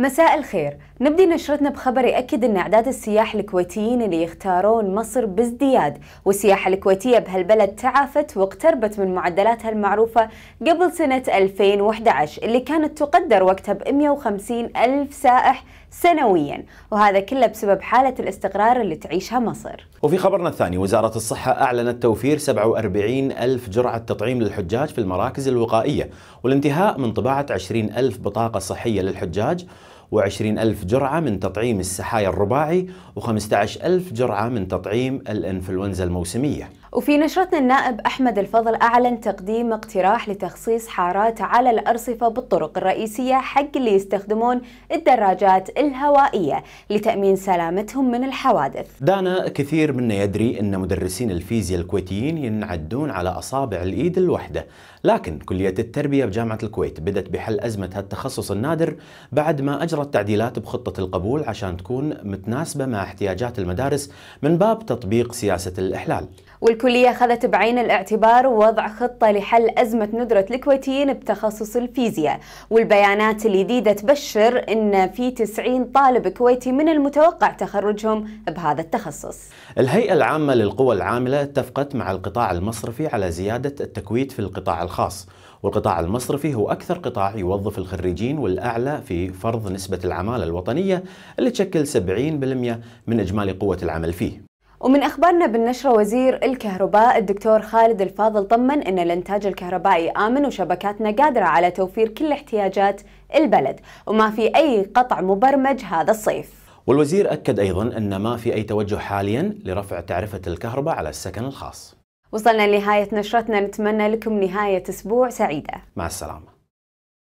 مساء الخير. نبدي نشرتنا بخبر يأكد أن أعداد السياح الكويتيين اللي يختارون مصر بازدياد والسياحة الكويتية بهالبلد تعافت واقتربت من معدلاتها المعروفة قبل سنة 2011 اللي كانت تقدر وقتها ب 150 ألف سائح سنويا وهذا كله بسبب حالة الاستقرار اللي تعيشها مصر. وفي خبرنا الثاني وزارة الصحة أعلنت توفير 47 ألف جرعة تطعيم للحجاج في المراكز الوقائية والانتهاء من طباعة 20 ألف بطاقة صحية للحجاج و20 ألف جرعة من تطعيم السحايا الرباعي و15 ألف جرعة من تطعيم الإنفلونزا الموسمية. وفي نشرتنا النائب أحمد الفضل أعلن تقديم اقتراح لتخصيص حارات على الأرصفة بالطرق الرئيسية حق اللي يستخدمون الدراجات الهوائية لتأمين سلامتهم من الحوادث. دانا كثير منا يدري أن مدرسين الفيزياء الكويتيين ينعدون على أصابع الإيد الواحدة لكن كلية التربية بجامعة الكويت بدأت بحل أزمة هالتخصص النادر بعد ما أجرت تعديلات بخطة القبول عشان تكون متناسبة مع احتياجات المدارس من باب تطبيق سياسة الإحلال. والكلية أخذت بعين الاعتبار وضع خطة لحل أزمة ندرة الكويتيين بتخصص الفيزياء. والبيانات الجديدة تبشر أن في 90 طالب كويتي من المتوقع تخرجهم بهذا التخصص. الهيئة العامة للقوى العاملة اتفقت مع القطاع المصرفي على زيادة التكويت في القطاع الخاص. والقطاع المصرفي هو أكثر قطاع يوظف الخريجين والأعلى في فرض نسبة العمالة الوطنية اللي تشكل 70% من إجمالي قوة العمل فيه. ومن أخبارنا بالنشره وزير الكهرباء الدكتور خالد الفاضل طمن إن الإنتاج الكهربائي آمن وشبكاتنا قادرة على توفير كل احتياجات البلد وما في أي قطع مبرمج هذا الصيف. والوزير أكد أيضا إن ما في أي توجه حاليا لرفع تعرفة الكهرباء على السكن الخاص. وصلنا لنهاية نشرتنا نتمنى لكم نهاية أسبوع سعيدة. مع السلامة.